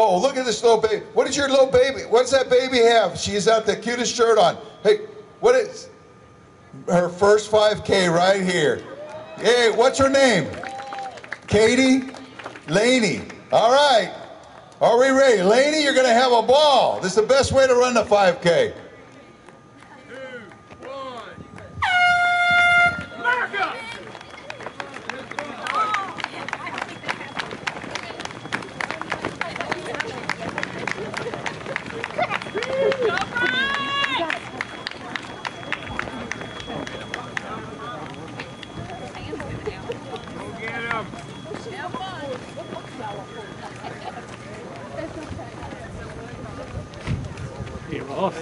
Oh, look at this little baby. What does your little baby, what's that baby have? She's got the cutest shirt on. Hey, what is her first 5K right here? Hey, what's her name? Katie? Laney. All right. Are we ready? Laney, you're going to have a ball. This is the best way to run the 5K. You're off.